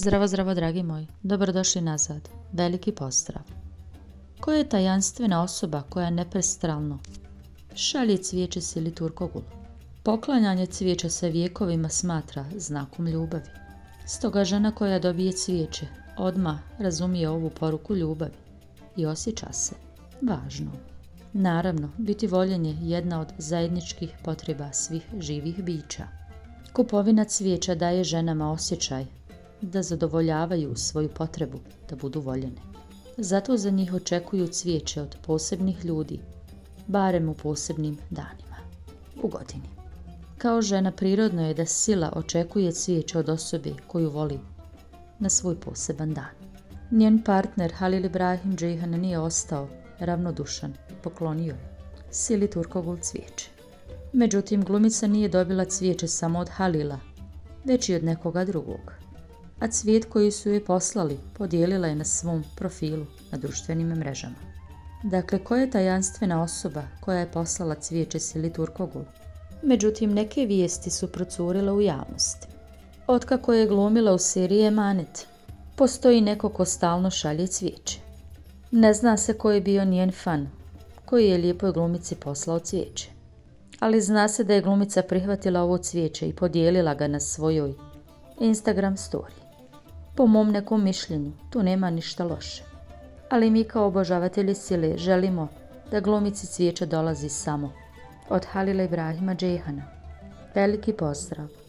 Zdravo, zdravo, dragi moji. Dobrodošli nazad. Veliki pozdrav. Koja je tajanstvena osoba koja neprestralno šalje cvijeće Sili Turkogulu? Poklanjanje cvijeća se vijekovima smatra znakom ljubavi. Stoga žena koja dobije cvijeće odmah razumije ovu poruku ljubavi i osjeća se važno. Naravno, biti voljen je jedna od zajedničkih potreba svih živih bića. Kupovina cvijeća daje ženama osjećaj da zadovoljavaju svoju potrebu da budu voljene. Zato za njih očekuju cvijeće od posebnih ljudi, barem u posebnim danima, u godini. Kao žena prirodno je da sila očekuje cvijeće od osobe koju voli na svoj poseban dan. Njen partner Halil Ibrahim Džihan nije ostao ravnodušan poklonio je Sili Turkogul cvijeće. Međutim, glumica nije dobila cvijeće samo od Halila, već i od nekoga drugog a cvijet koji su joj poslali podijelila je na svom profilu na društvenim mrežama. Dakle, koja je tajanstvena osoba koja je poslala cvijeće Sili Turkogul? Međutim, neke vijesti su procurile u javnosti. Otkako je glumila u seriji Emanet, postoji neko ko stalno šalje cvijeće. Ne zna se ko je bio njen fan, koji je lijepoj glumici poslao cvijeće. Ali zna se da je glumica prihvatila ovo cvijeće i podijelila ga na svojoj Instagram story. Po mom nekom mišljenju, tu nema ništa loše. Ali mi kao obožavatelji sile želimo da glumici cvijeća dolazi samo od Halila Ibrahima Džehana. Veliki pozdrav!